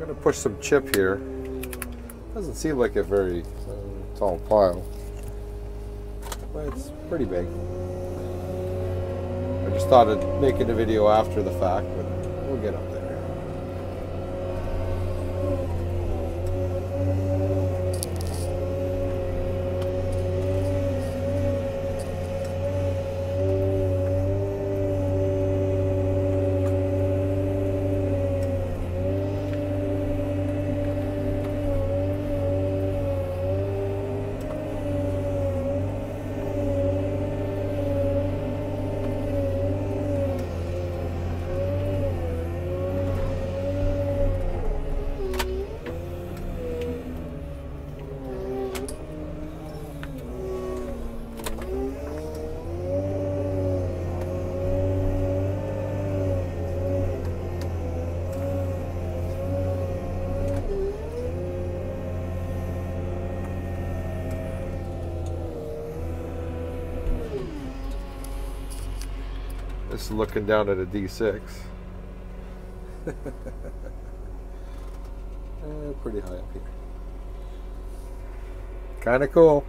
To push some chip here. Doesn't seem like a very uh, tall pile, but it's pretty big. I just thought of making a video after the fact, but we'll get up there. This is looking down at a D6. uh, pretty high up here. Kind of cool.